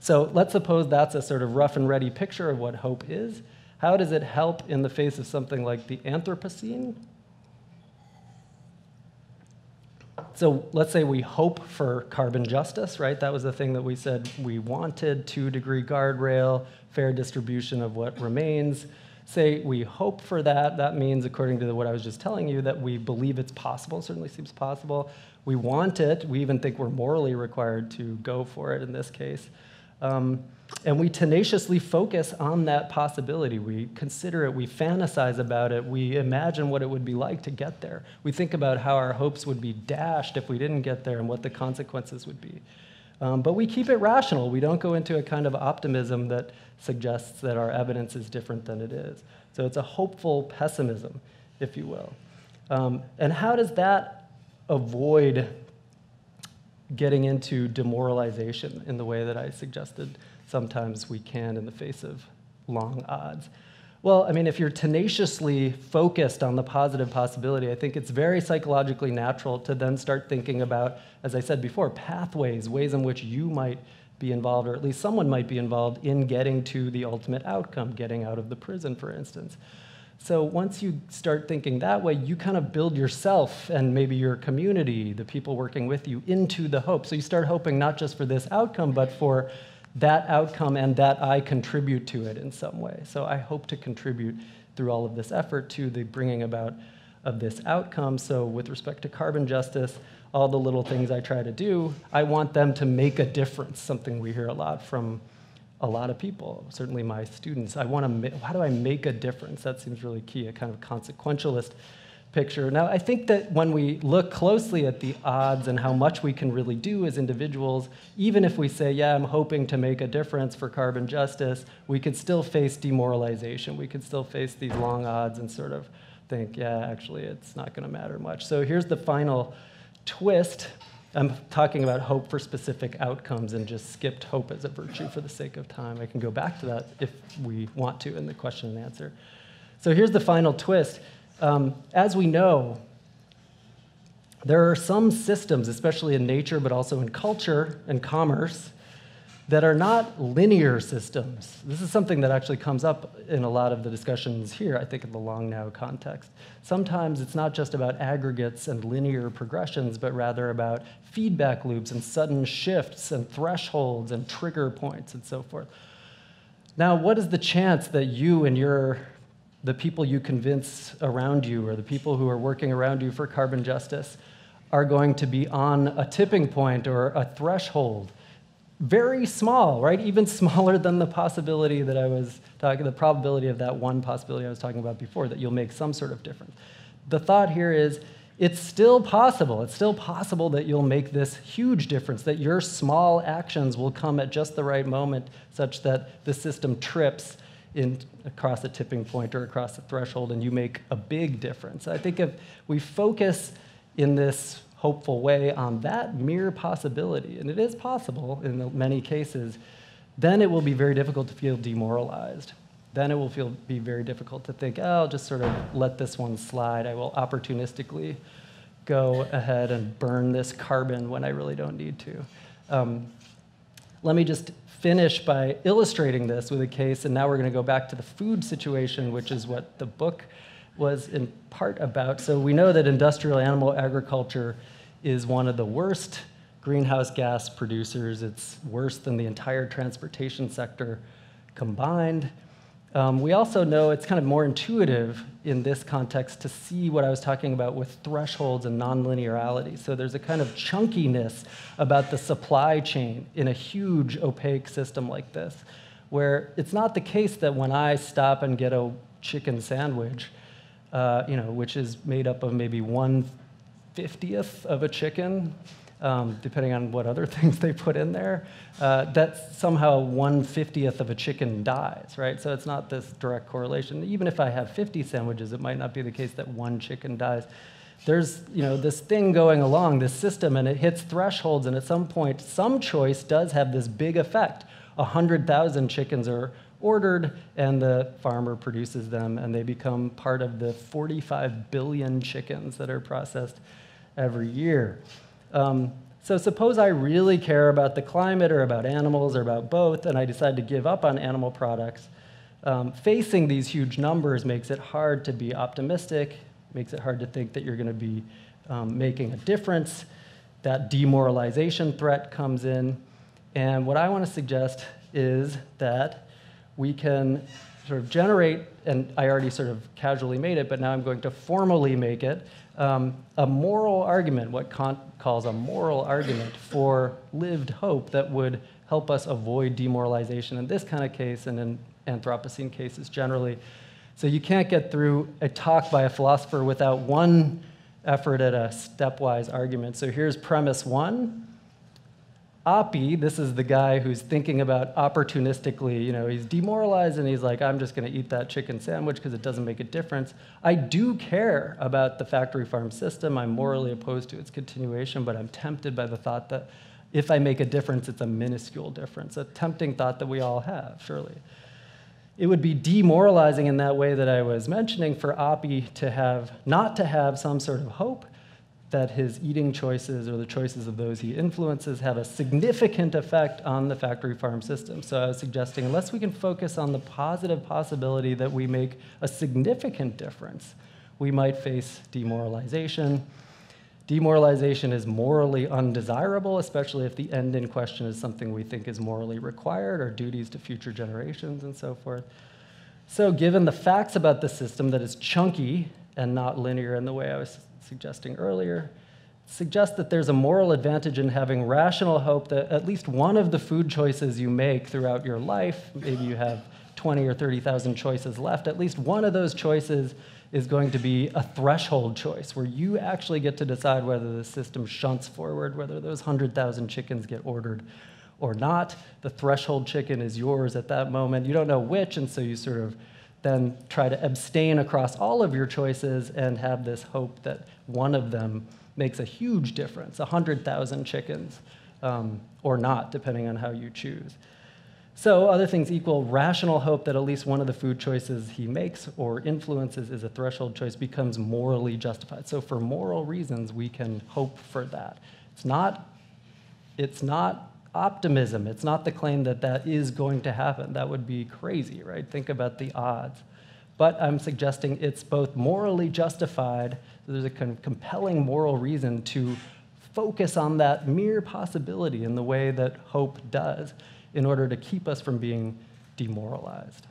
So let's suppose that's a sort of rough and ready picture of what hope is. How does it help in the face of something like the Anthropocene? So let's say we hope for carbon justice, right? That was the thing that we said we wanted two degree guardrail, fair distribution of what remains. Say we hope for that. That means, according to what I was just telling you, that we believe it's possible, certainly seems possible. We want it. We even think we're morally required to go for it in this case. Um, and we tenaciously focus on that possibility. We consider it, we fantasize about it, we imagine what it would be like to get there. We think about how our hopes would be dashed if we didn't get there and what the consequences would be. Um, but we keep it rational. We don't go into a kind of optimism that suggests that our evidence is different than it is. So it's a hopeful pessimism, if you will. Um, and how does that avoid getting into demoralization in the way that I suggested sometimes we can in the face of long odds. Well, I mean, if you're tenaciously focused on the positive possibility, I think it's very psychologically natural to then start thinking about, as I said before, pathways, ways in which you might be involved, or at least someone might be involved in getting to the ultimate outcome, getting out of the prison, for instance. So once you start thinking that way, you kind of build yourself and maybe your community, the people working with you, into the hope. So you start hoping not just for this outcome, but for that outcome and that I contribute to it in some way. So I hope to contribute through all of this effort to the bringing about of this outcome. So with respect to carbon justice, all the little things I try to do, I want them to make a difference, something we hear a lot from a lot of people, certainly my students. I want to, how do I make a difference? That seems really key, a kind of consequentialist picture. Now, I think that when we look closely at the odds and how much we can really do as individuals, even if we say, yeah, I'm hoping to make a difference for carbon justice, we could still face demoralization. We could still face these long odds and sort of think, yeah, actually, it's not going to matter much. So here's the final twist. I'm talking about hope for specific outcomes and just skipped hope as a virtue for the sake of time. I can go back to that if we want to in the question and answer. So here's the final twist. Um, as we know, there are some systems, especially in nature, but also in culture and commerce, that are not linear systems. This is something that actually comes up in a lot of the discussions here, I think, in the long now context. Sometimes it's not just about aggregates and linear progressions, but rather about feedback loops and sudden shifts and thresholds and trigger points and so forth. Now, what is the chance that you and your the people you convince around you or the people who are working around you for carbon justice are going to be on a tipping point or a threshold. Very small, right? Even smaller than the possibility that I was talking, the probability of that one possibility I was talking about before, that you'll make some sort of difference. The thought here is it's still possible. It's still possible that you'll make this huge difference, that your small actions will come at just the right moment such that the system trips in, across a tipping point or across a threshold and you make a big difference. I think if we focus in this hopeful way on that mere possibility, and it is possible in many cases, then it will be very difficult to feel demoralized. Then it will feel, be very difficult to think, oh, I'll just sort of let this one slide. I will opportunistically go ahead and burn this carbon when I really don't need to. Um, let me just finish by illustrating this with a case, and now we're going to go back to the food situation, which is what the book was in part about. So we know that industrial animal agriculture is one of the worst greenhouse gas producers. It's worse than the entire transportation sector combined. Um, we also know it's kind of more intuitive in this context to see what I was talking about with thresholds and nonlinearity. So there's a kind of chunkiness about the supply chain in a huge opaque system like this, where it's not the case that when I stop and get a chicken sandwich, uh, you know, which is made up of maybe one fiftieth of a chicken, um, depending on what other things they put in there, uh, that somehow 150th of a chicken dies, right? So it's not this direct correlation. Even if I have 50 sandwiches, it might not be the case that one chicken dies. There's you know, this thing going along, this system, and it hits thresholds, and at some point, some choice does have this big effect. 100,000 chickens are ordered, and the farmer produces them, and they become part of the 45 billion chickens that are processed every year. Um, So suppose I really care about the climate or about animals or about both, and I decide to give up on animal products. Um, facing these huge numbers makes it hard to be optimistic, makes it hard to think that you're going to be um, making a difference. That demoralization threat comes in. And what I want to suggest is that we can sort of generate, and I already sort of casually made it, but now I'm going to formally make it, um, a moral argument, what Kant calls a moral argument for lived hope that would help us avoid demoralization in this kind of case and in Anthropocene cases generally. So you can't get through a talk by a philosopher without one effort at a stepwise argument. So here's premise one. Oppie, this is the guy who's thinking about opportunistically, you know, he's demoralized and he's like, I'm just going to eat that chicken sandwich because it doesn't make a difference. I do care about the factory farm system. I'm morally mm-hmm. opposed to its continuation, but I'm tempted by the thought that if I make a difference, it's a minuscule difference, a tempting thought that we all have, surely. It would be demoralizing in that way that I was mentioning for Oppie to have, not to have some sort of hope that his eating choices or the choices of those he influences have a significant effect on the factory farm system. So I was suggesting, unless we can focus on the positive possibility that we make a significant difference, we might face demoralization. Demoralization is morally undesirable, especially if the end in question is something we think is morally required or duties to future generations and so forth. So, given the facts about the system that is chunky and not linear in the way I was suggesting earlier, suggest that there's a moral advantage in having rational hope that at least one of the food choices you make throughout your life, maybe you have 20 or 30,000 choices left, at least one of those choices is going to be a threshold choice where you actually get to decide whether the system shunts forward, whether those 100,000 chickens get ordered or not. The threshold chicken is yours at that moment. You don't know which, and so you sort of then try to abstain across all of your choices and have this hope that one of them makes a huge difference 100,000 chickens um, or not, depending on how you choose. So, other things equal, rational hope that at least one of the food choices he makes or influences is a threshold choice becomes morally justified. So, for moral reasons, we can hope for that. It's not, it's not optimism. It's not the claim that that is going to happen. That would be crazy, right? Think about the odds. But I'm suggesting it's both morally justified, there's a compelling moral reason to focus on that mere possibility in the way that hope does in order to keep us from being demoralized.